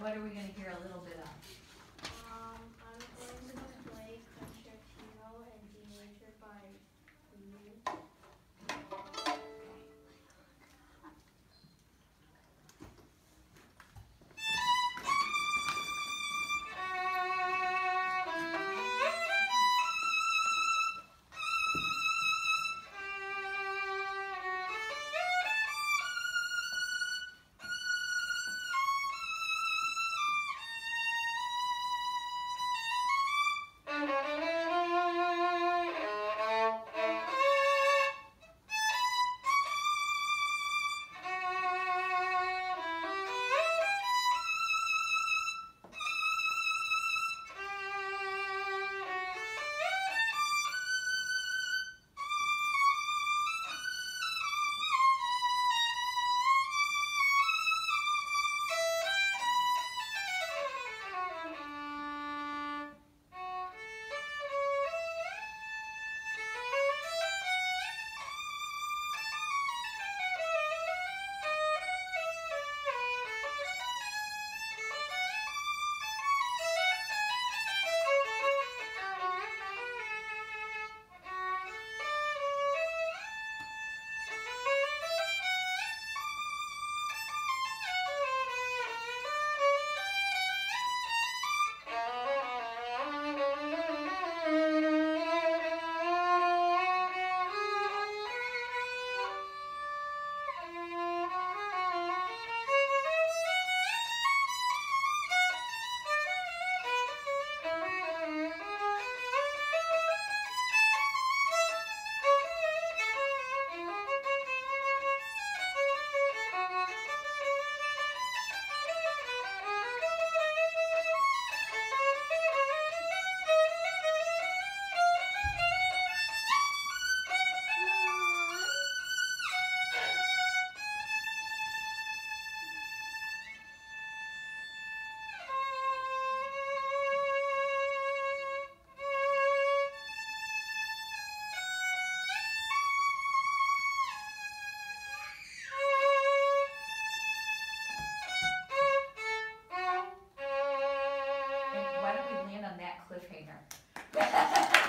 What are we going to hear a little bit of? Um, I'm going to play Concertino and Major by Lee. trainer.